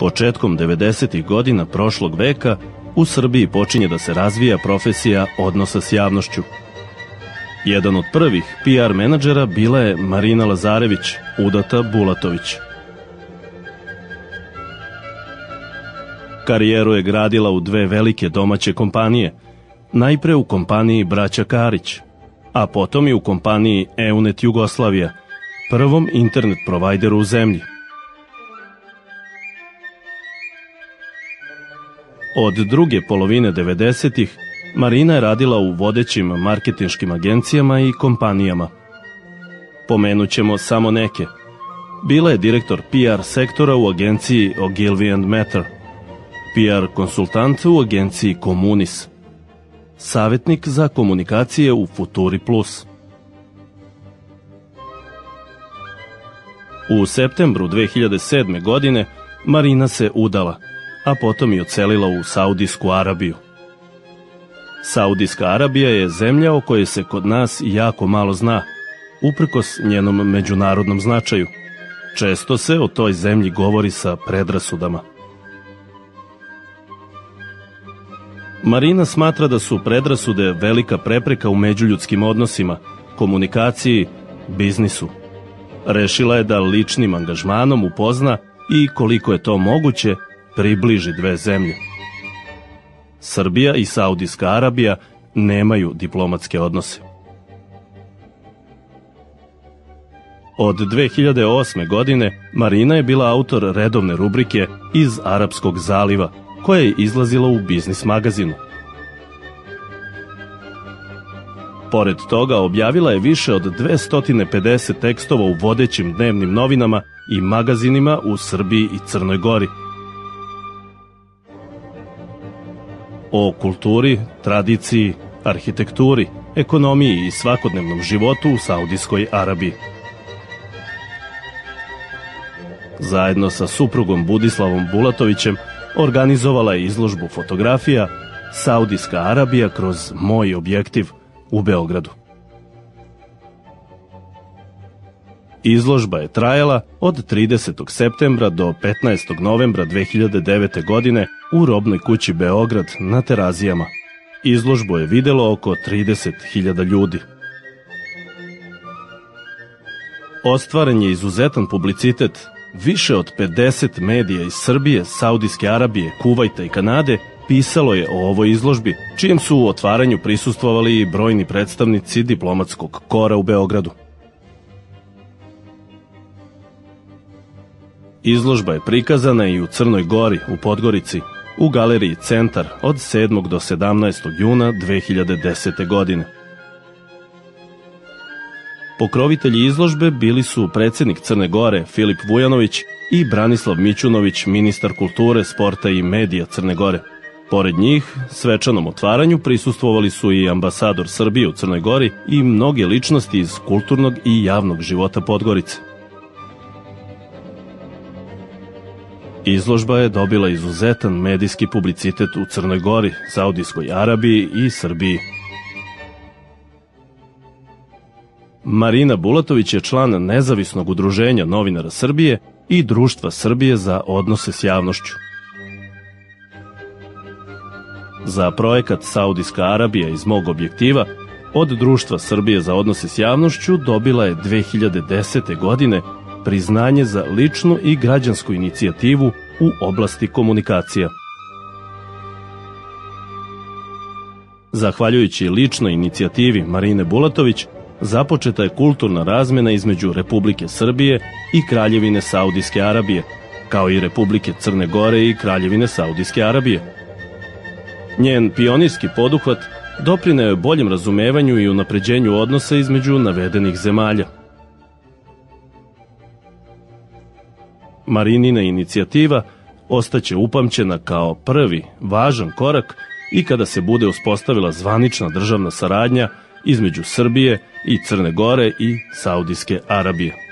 Početkom 90. godina prošlog veka u Srbiji počinje da se razvija profesija odnosa s javnošću. Jedan od prvih PR menadžera bila je Marina Lazarević, udata Bulatović. Karijeru je gradila u dve velike domaće kompanije, najpre u kompaniji Braća Karić, a potom i u kompaniji Eunet Jugoslavija, prvom internet provajderu u zemlji. Od druge polovine 90-ih Marina je radila u vodećim marketinškim agencijama i kompanijama. Pomenućemo samo neke. Bila je direktor PR sektora u agenciji Ogilvy and Matter, PR konsultant u agenciji Komunis, savjetnik za komunikacije u Futuri Plus. U septembru 2007. godine Marina se udala – a potom i ocelila u Saudijsku Arabiju. Saudijska Arabija je zemlja o kojoj se kod nas jako malo zna, uprkos njenom međunarodnom značaju. Često se o toj zemlji govori sa predrasudama. Marina smatra da su predrasude velika prepreka u međuljudskim odnosima, komunikaciji, biznisu. Rešila je da ličnim angažmanom upozna i koliko je to moguće približi dve zemlje. Srbija i Saudijska Arabija nemaju diplomatske odnose. Od 2008. godine Marina je bila autor redovne rubrike iz Arapskog zaliva, koja je izlazila u biznis magazinu. Pored toga objavila je više od 250 tekstova u vodećim dnevnim novinama i magazinima u Srbiji i Crnoj Gori – o kulturi, tradiciji, arhitekturi, ekonomiji i svakodnevnom životu u Saudijskoj Arabiji. Zajedno sa suprugom Budislavom Bulatovićem organizovala je izložbu fotografija Saudijska Arabija kroz moj objektiv u Beogradu. Izložba je trajala od 30. septembra do 15. novembra 2009. godine u robnoj kući Beograd na terazijama. Izložbu je videlo oko 30.000 ljudi. Ostvaren je izuzetan publicitet. Više od 50 medija iz Srbije, Saudijske Arabije, Kuvajta i Kanade pisalo je o ovoj izložbi, čijem su u otvaranju prisustvovali i brojni predstavnici diplomatskog kora u Beogradu. Izložba je prikazana i u Crnoj Gori, u Podgorici, u galeriji Centar od 7. do 17. juna 2010. godine. Pokrovitelji izložbe bili su predsednik Crne Gore Filip Vujanović i Branislav Mićunović, ministar kulture, sporta i medija Crne Gore. Pored njih, svečanom otvaranju prisustvovali su i ambasador Srbije u Crnoj Gori i mnoge ličnosti iz kulturnog i javnog života Podgorice. Izložba je dobila izuzetan medijski publicitet u Crnoj Gori, Saudijskoj Arabiji i Srbiji. Marina Bulatović je član nezavisnog udruženja novinara Srbije i Društva Srbije za odnose s javnošću. Za projekat Saudijska Arabija iz mog objektiva od Društva Srbije za odnose s javnošću dobila je 2010. godine priznanje za ličnu i građansku inicijativu u oblasti komunikacija. Zahvaljujući ličnoj inicijativi Marine Bulatović, započeta je kulturna razmena između Republike Srbije i Kraljevine Saudijske Arabije, kao i Republike Crne Gore i Kraljevine Saudijske Arabije. Njen pionirski poduhvat doprineo je boljem razumevanju i unapređenju odnosa između navedenih zemalja – Marinina inicijativa ostaće upamćena kao prvi važan korak i kada se bude uspostavila zvanična državna saradnja između Srbije i Crne Gore i Saudijske Arabije.